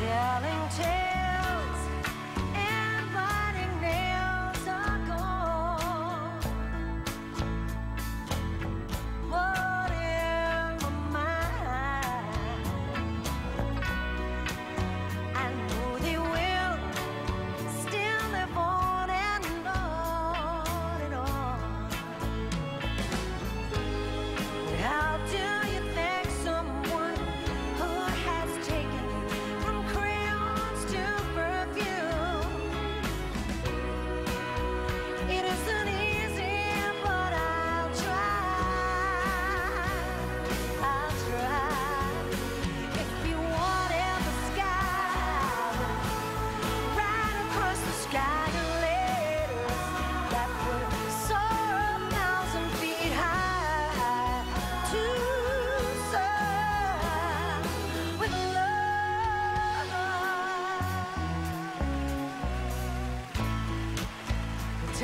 telling tales.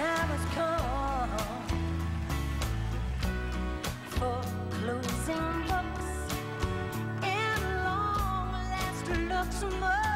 time has come for closing books and long last looks. More.